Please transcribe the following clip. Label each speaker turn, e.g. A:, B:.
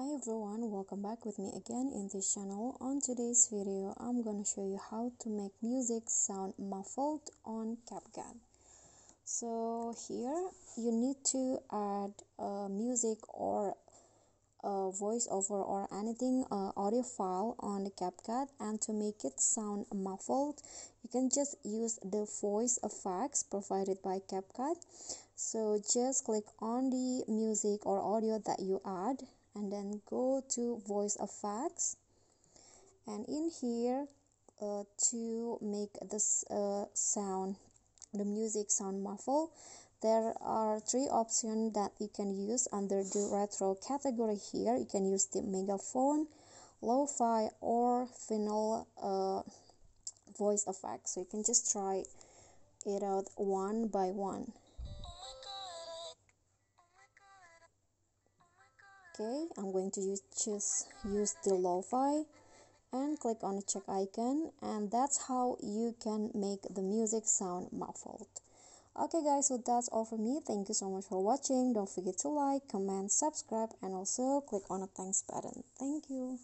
A: Hi everyone, welcome back with me again in this channel. On today's video, I'm gonna show you how to make music sound muffled on CapCut. So here you need to add uh, music or a voiceover or anything uh, audio file on the CapCut. And to make it sound muffled you can just use the voice effects provided by CapCut. So just click on the music or audio that you add and then go to voice effects and in here uh, to make this uh, sound the music sound muffle there are three options that you can use under the retro category here. You can use the megaphone lo-fi or vinyl uh, voice effect. So you can just try it out one by one. Okay i'm going to use just use the lo-fi and click on the check icon and that's how you can make the music sound muffled. Okay guys so that's all for me. Thank you so much for watching. Don't forget to like comment subscribe and also click on the thanks button. Thank you